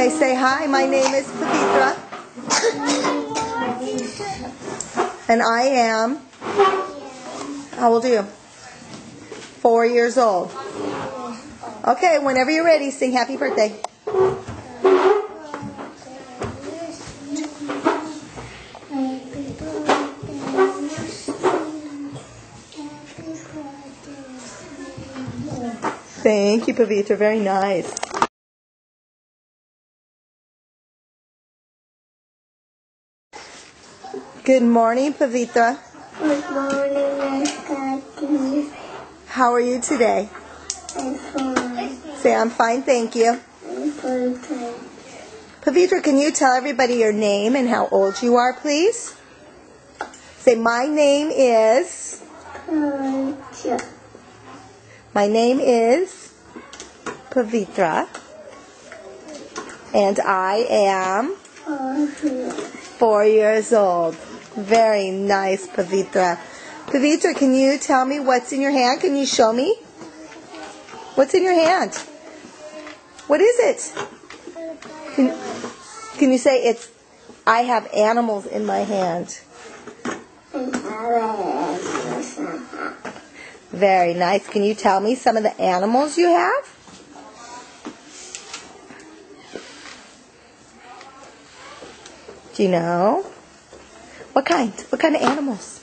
Okay, say hi. My name is Pavitra, and I am. How old are you? Four years old. Okay, whenever you're ready, sing happy birthday. Thank you, Pavitra. Very nice. Good morning, Pavitra. Good morning, Kathy. How are you today? I'm fine. Say, I'm fine, thank you. I'm fine, thanks. Pavitra, can you tell everybody your name and how old you are, please? Say, my name is. My name is Pavitra, and I am four years old. Very nice, Pavitra. Pavitra, can you tell me what's in your hand? Can you show me? What's in your hand? What is it? Can, can you say it's, I have animals in my hand? Very nice. Can you tell me some of the animals you have? Do you know? What kind? What kind of animals?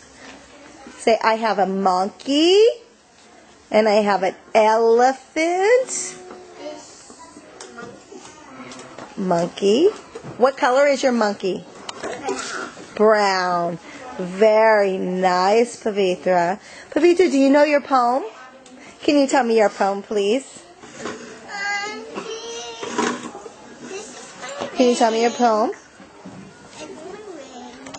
Say, I have a monkey, and I have an elephant. Monkey. What color is your monkey? Brown. Very nice, Pavitra. Pavitra, do you know your poem? Can you tell me your poem, please? Can you tell me your poem?